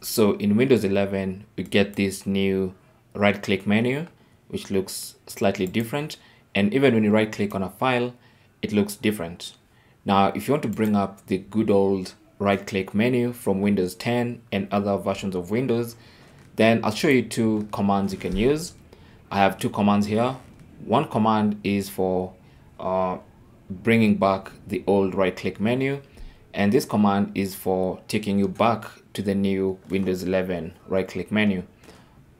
So in Windows 11, we get this new right click menu, which looks slightly different. And even when you right click on a file, it looks different. Now, if you want to bring up the good old right click menu from Windows 10 and other versions of Windows, then I'll show you two commands you can use. I have two commands here. One command is for uh, bringing back the old right click menu and this command is for taking you back to the new Windows 11 right click menu.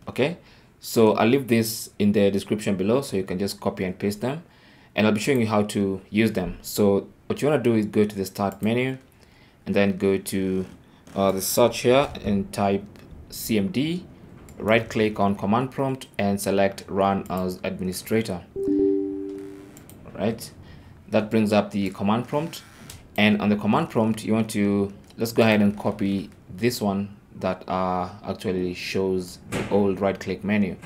Okay? So I'll leave this in the description below so you can just copy and paste them. And I'll be showing you how to use them. So what you want to do is go to the start menu and then go to uh, the search here and type cmd right click on command prompt and select run as administrator. All right that brings up the command prompt and on the command prompt you want to let's go ahead and copy this one that uh, actually shows the old right click menu.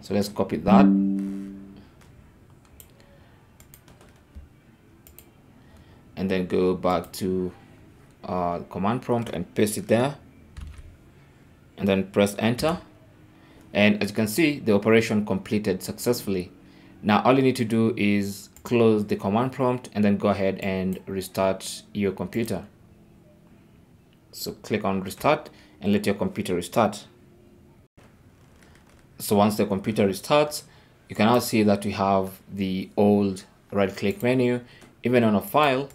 So let's copy that. And then go back to uh, command prompt and paste it there. And then press enter. And as you can see the operation completed successfully. Now all you need to do is close the command prompt and then go ahead and restart your computer. So click on restart and let your computer restart. So once the computer restarts you can now see that we have the old right click menu. Even on a file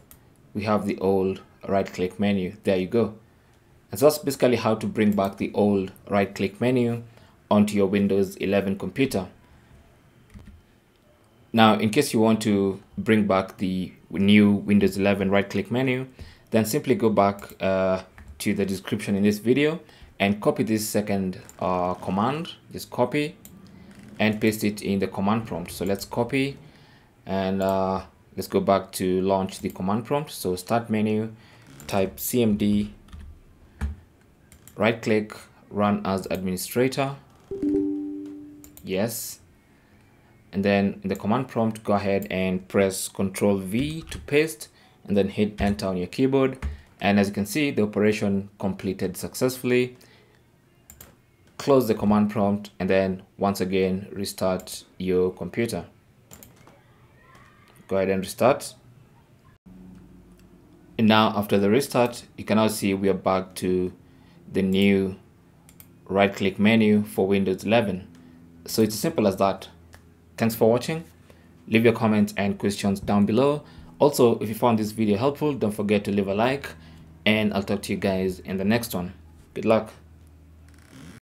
we have the old right click menu. There you go. And so that's basically how to bring back the old right click menu onto your Windows 11 computer. Now, in case you want to bring back the new Windows 11 right click menu, then simply go back uh, to the description in this video and copy this second uh, command. Just copy and paste it in the command prompt. So let's copy and uh, let's go back to launch the command prompt. So start menu, type cmd, right click, run as administrator yes and then in the command prompt go ahead and press ctrl v to paste and then hit enter on your keyboard. And as you can see the operation completed successfully. Close the command prompt and then once again restart your computer. Go ahead and restart. And now after the restart you can now see we are back to the new right click menu for Windows 11 so it's as simple as that. Thanks for watching. Leave your comments and questions down below. Also, if you found this video helpful, don't forget to leave a like and I'll talk to you guys in the next one. Good luck.